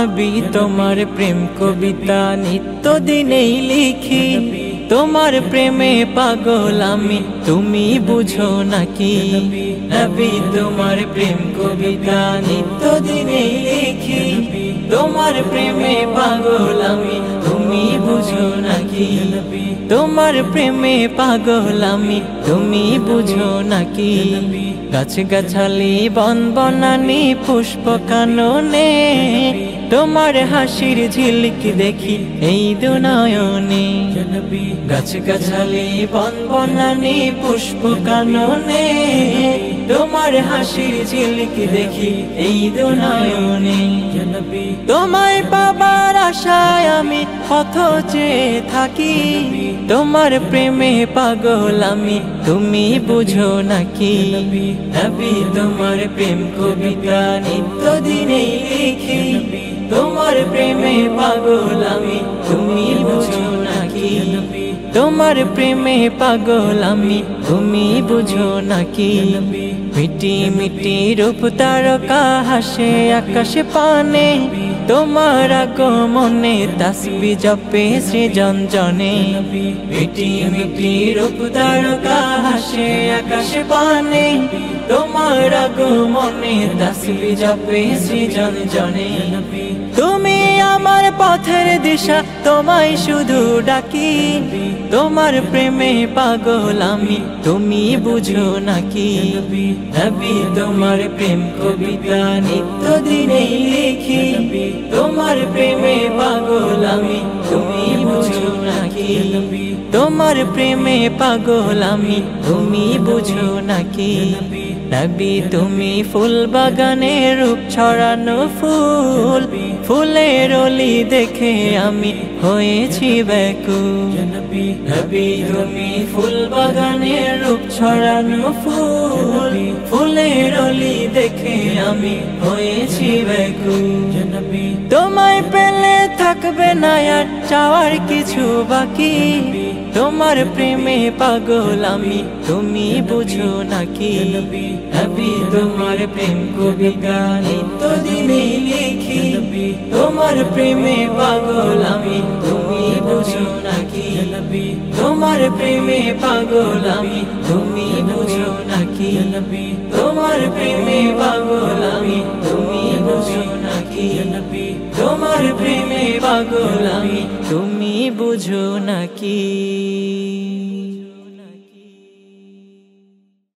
নবী, তোমার প্রেম কবিতা নিত্য দিনেই লিখি। তোমার প্রেমে পাগল আমি, তুমি বুঝো নাকি? নবী, তোমার প্রেম কবিতা নিত্য দিনেই লিখি। তোমার প্রেমে পাগল আমি বুঝো নাকি? তোমার প্রেমে পাগল আমি, তুমি বুঝো নাকি? গাছ গাছালি বন বনানি পুষ্প কাননে, তোমার হাসির ঝিলক দেখি এই দুনয়নে। গাছ গাছালি বন বনানি পুষ্প কাননে তোমার হাসির ঝিলক দেখি এই দুনয়নে তোমায় পাবার আশায় আমি পথ চেয়ে থাকি। তোমার প্রেমে পাগল আমি তুমি বুঝো নাকি? নবী তোমার প্রেম কবিতা নিত্য দিনে লিখি। তোমার প্রেমে পাগল আমি তোমার প্রেমে পাগল আমি, তুমি বুঝো নাকি? মিটি মিটি রূপ তারকা হাসে আকাশে পানে, তোমার আগমনে তাসবি জপে সৃজন জনে মিটি মিটি রূপ তারকা হাসে আকাশে পানে, তোমার আগমনে তাসবি জপে সৃজন জনে তুমি পথের দিশা, তোমায় শুধু ডাকি। তোমার প্রেমে পাগল আমি, তুমি বুঝো নাকি? তোমার প্রেম কবিতা নিত্য দিনে লিখি। তোমার প্রেমে পাগল আমি, তুমি বুঝো নাকি? তোমার প্রেমে পাগল আমি, তুমি বুঝো নাকি? নবী তুমি ফুল বাগানে রূপ ছড়ানো ফুল। ফুলের অলি দেখে আমি হয়েছি ব্যাকুল। নবী তুমি ফুল বাগানে রূপ ছড়ানো ফুল। ফুলের অলি দেখে আমি হয়েছি ব্যাকুল। তোমায় পেলে থাকবে না আর চাওয়ার কিছু বাকি। তোমার প্রেমে পাগল আমি। তুমি বুঝো নাকি? নবী তোমার প্রেম কবিতা নিত্য দিনে লিখি তোমার প্রেমে পাগল আমি। তুমি বুঝো নাকি? তোমার প্রেমে পাগল আমি। তুমি বুঝো নাকি? তোমার প্রেমে পাগল আমি। তুমি বুঝো নাকি? তোমার প্রেমে পাগল আমি বুঝো নাকি?